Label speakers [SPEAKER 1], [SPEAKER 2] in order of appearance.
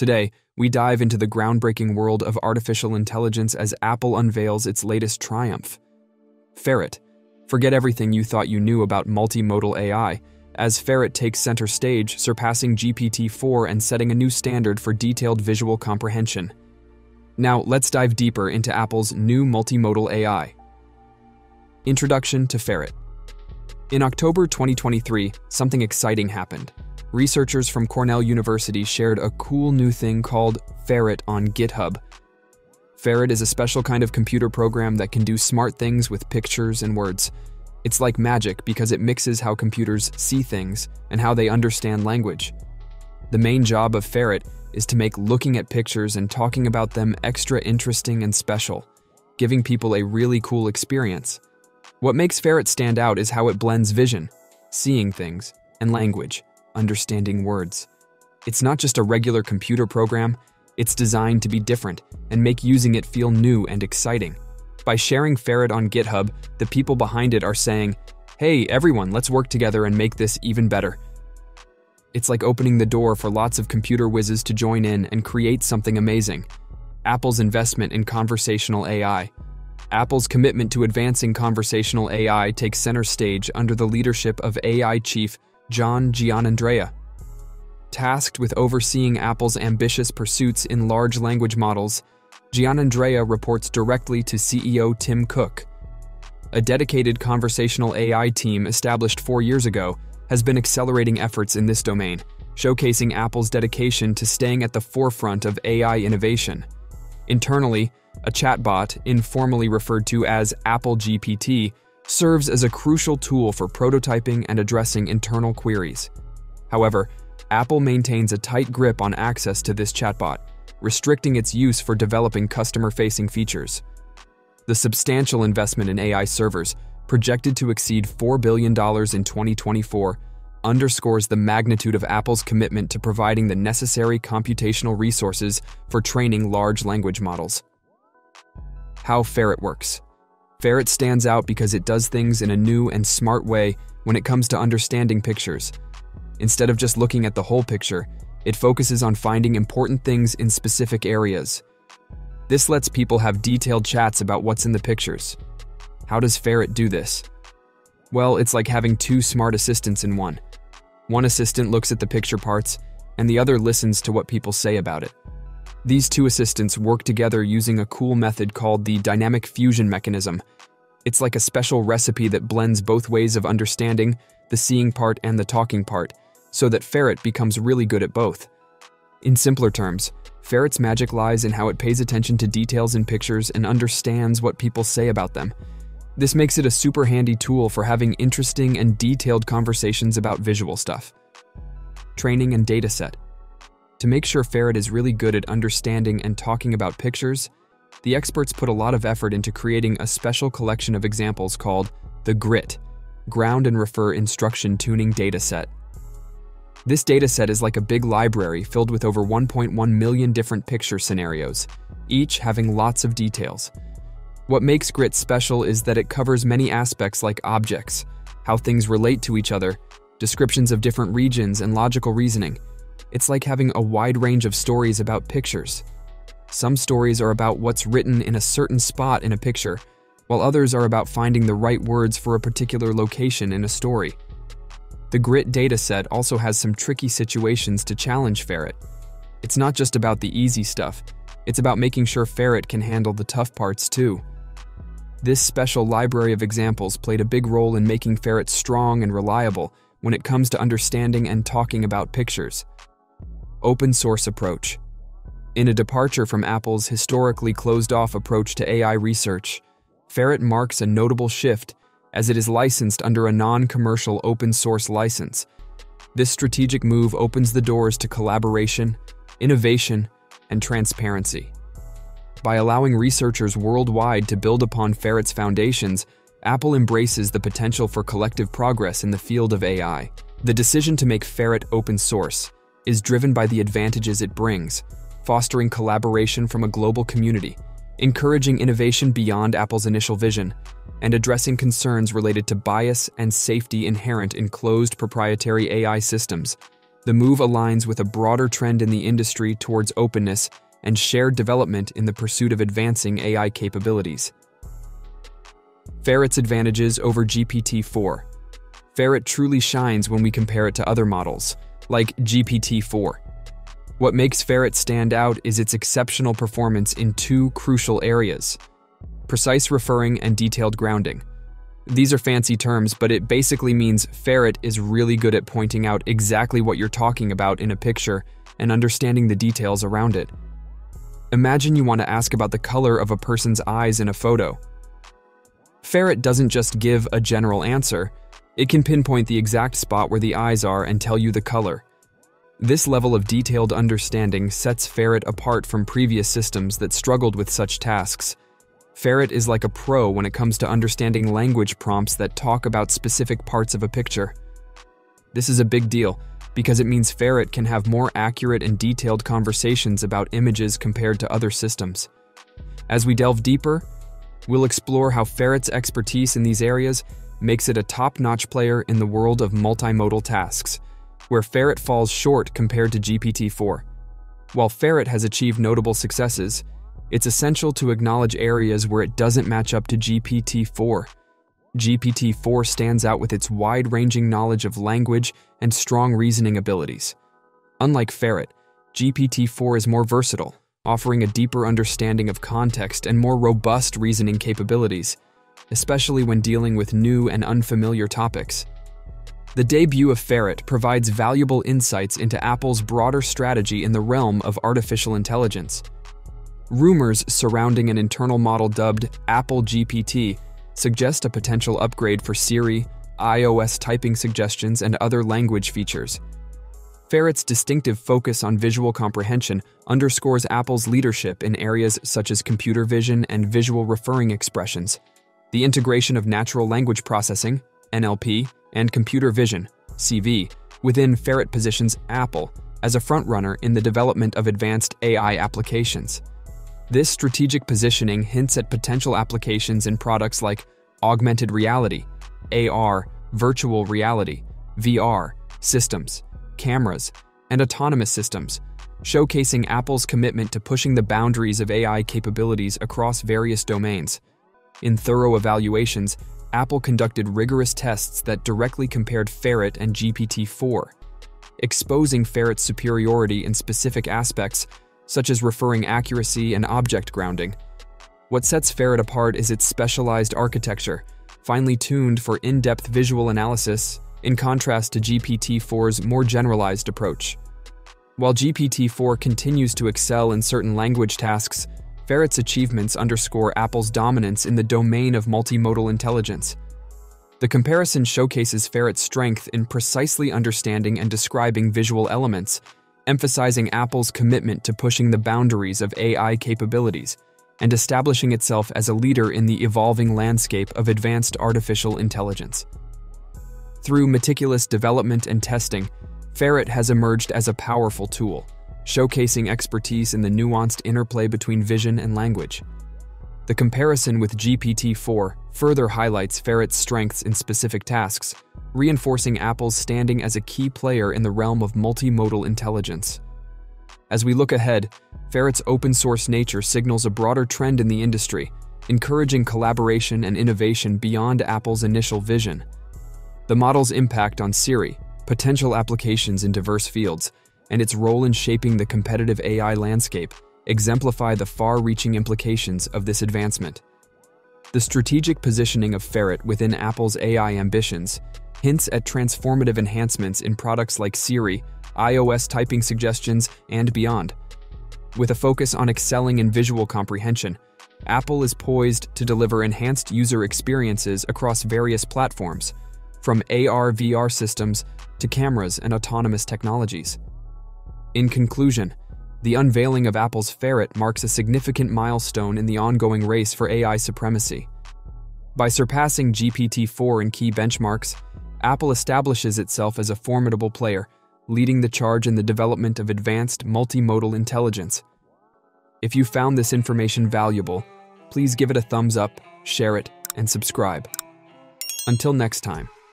[SPEAKER 1] Today, we dive into the groundbreaking world of artificial intelligence as Apple unveils its latest triumph. Ferret. Forget everything you thought you knew about multimodal AI, as Ferret takes center stage, surpassing GPT 4 and setting a new standard for detailed visual comprehension. Now, let's dive deeper into Apple's new multimodal AI. Introduction to Ferret. In October 2023, something exciting happened. Researchers from Cornell University shared a cool new thing called Ferret on GitHub. Ferret is a special kind of computer program that can do smart things with pictures and words. It's like magic because it mixes how computers see things and how they understand language. The main job of Ferret is to make looking at pictures and talking about them extra interesting and special, giving people a really cool experience. What makes Ferret stand out is how it blends vision, seeing things, and language, understanding words. It's not just a regular computer program, it's designed to be different and make using it feel new and exciting. By sharing Ferret on GitHub, the people behind it are saying, hey, everyone, let's work together and make this even better. It's like opening the door for lots of computer whizzes to join in and create something amazing. Apple's investment in conversational AI. Apple's commitment to advancing conversational AI takes center stage under the leadership of AI chief John Giannandrea. Tasked with overseeing Apple's ambitious pursuits in large language models, Giannandrea reports directly to CEO Tim Cook. A dedicated conversational AI team established four years ago has been accelerating efforts in this domain, showcasing Apple's dedication to staying at the forefront of AI innovation. Internally, a chatbot, informally referred to as Apple GPT, serves as a crucial tool for prototyping and addressing internal queries. However, Apple maintains a tight grip on access to this chatbot, restricting its use for developing customer-facing features. The substantial investment in AI servers, projected to exceed $4 billion in 2024, underscores the magnitude of Apple's commitment to providing the necessary computational resources for training large language models. How Ferret works. Ferret stands out because it does things in a new and smart way when it comes to understanding pictures. Instead of just looking at the whole picture, it focuses on finding important things in specific areas. This lets people have detailed chats about what's in the pictures. How does Ferret do this? Well, it's like having two smart assistants in one. One assistant looks at the picture parts, and the other listens to what people say about it. These two assistants work together using a cool method called the dynamic fusion mechanism. It's like a special recipe that blends both ways of understanding, the seeing part and the talking part, so that Ferret becomes really good at both. In simpler terms, Ferret's magic lies in how it pays attention to details in pictures and understands what people say about them. This makes it a super handy tool for having interesting and detailed conversations about visual stuff. Training and dataset. To make sure Ferret is really good at understanding and talking about pictures, the experts put a lot of effort into creating a special collection of examples called the GRIT, Ground and Refer Instruction Tuning Dataset. This dataset is like a big library filled with over 1.1 million different picture scenarios, each having lots of details. What makes GRIT special is that it covers many aspects like objects, how things relate to each other, descriptions of different regions, and logical reasoning. It's like having a wide range of stories about pictures. Some stories are about what's written in a certain spot in a picture, while others are about finding the right words for a particular location in a story. The GRIT dataset also has some tricky situations to challenge Ferret. It's not just about the easy stuff, it's about making sure Ferret can handle the tough parts too. This special library of examples played a big role in making Ferret strong and reliable when it comes to understanding and talking about pictures. Open source approach. In a departure from Apple's historically closed off approach to AI research, Ferret marks a notable shift as it is licensed under a non commercial open source license. This strategic move opens the doors to collaboration, innovation, and transparency. By allowing researchers worldwide to build upon Ferret's foundations, Apple embraces the potential for collective progress in the field of AI. The decision to make Ferret open source is driven by the advantages it brings, fostering collaboration from a global community, encouraging innovation beyond Apple's initial vision, and addressing concerns related to bias and safety inherent in closed proprietary AI systems. The move aligns with a broader trend in the industry towards openness and shared development in the pursuit of advancing AI capabilities. Ferret's advantages over GPT-4 Ferret truly shines when we compare it to other models, like GPT-4. What makes Ferret stand out is its exceptional performance in two crucial areas precise referring and detailed grounding. These are fancy terms, but it basically means Ferret is really good at pointing out exactly what you're talking about in a picture and understanding the details around it. Imagine you want to ask about the color of a person's eyes in a photo. Ferret doesn't just give a general answer, it can pinpoint the exact spot where the eyes are and tell you the color. This level of detailed understanding sets Ferret apart from previous systems that struggled with such tasks. Ferret is like a pro when it comes to understanding language prompts that talk about specific parts of a picture. This is a big deal because it means Ferret can have more accurate and detailed conversations about images compared to other systems. As we delve deeper, we'll explore how Ferret's expertise in these areas makes it a top-notch player in the world of multimodal tasks, where Ferret falls short compared to GPT-4. While Ferret has achieved notable successes, it's essential to acknowledge areas where it doesn't match up to GPT-4. GPT-4 stands out with its wide-ranging knowledge of language and strong reasoning abilities. Unlike Ferret, GPT-4 is more versatile, offering a deeper understanding of context and more robust reasoning capabilities, especially when dealing with new and unfamiliar topics. The debut of Ferret provides valuable insights into Apple's broader strategy in the realm of artificial intelligence. Rumors surrounding an internal model dubbed Apple GPT suggest a potential upgrade for Siri, iOS typing suggestions, and other language features. Ferret's distinctive focus on visual comprehension underscores Apple's leadership in areas such as computer vision and visual referring expressions. The integration of natural language processing, NLP, and computer vision, CV, within Ferret positions Apple as a frontrunner in the development of advanced AI applications. This strategic positioning hints at potential applications in products like augmented reality, AR, virtual reality, VR, systems, cameras, and autonomous systems, showcasing Apple's commitment to pushing the boundaries of AI capabilities across various domains. In thorough evaluations, Apple conducted rigorous tests that directly compared Ferret and GPT-4, exposing Ferret's superiority in specific aspects, such as referring accuracy and object grounding. What sets Ferret apart is its specialized architecture, finely tuned for in-depth visual analysis, in contrast to GPT-4's more generalized approach. While GPT-4 continues to excel in certain language tasks, Ferret's achievements underscore Apple's dominance in the domain of multimodal intelligence. The comparison showcases Ferret's strength in precisely understanding and describing visual elements, emphasizing Apple's commitment to pushing the boundaries of AI capabilities and establishing itself as a leader in the evolving landscape of advanced artificial intelligence. Through meticulous development and testing, Ferret has emerged as a powerful tool, showcasing expertise in the nuanced interplay between vision and language. The comparison with GPT-4 further highlights Ferret's strengths in specific tasks, reinforcing Apple's standing as a key player in the realm of multimodal intelligence. As we look ahead, Ferret's open-source nature signals a broader trend in the industry, encouraging collaboration and innovation beyond Apple's initial vision. The model's impact on Siri, potential applications in diverse fields, and its role in shaping the competitive AI landscape exemplify the far-reaching implications of this advancement. The strategic positioning of Ferret within Apple's AI ambitions hints at transformative enhancements in products like Siri, iOS typing suggestions, and beyond. With a focus on excelling in visual comprehension, Apple is poised to deliver enhanced user experiences across various platforms, from AR-VR systems to cameras and autonomous technologies. In conclusion, the unveiling of Apple's Ferret marks a significant milestone in the ongoing race for AI supremacy. By surpassing GPT-4 in key benchmarks, Apple establishes itself as a formidable player, leading the charge in the development of advanced multimodal intelligence. If you found this information valuable, please give it a thumbs up, share it, and subscribe. Until next time.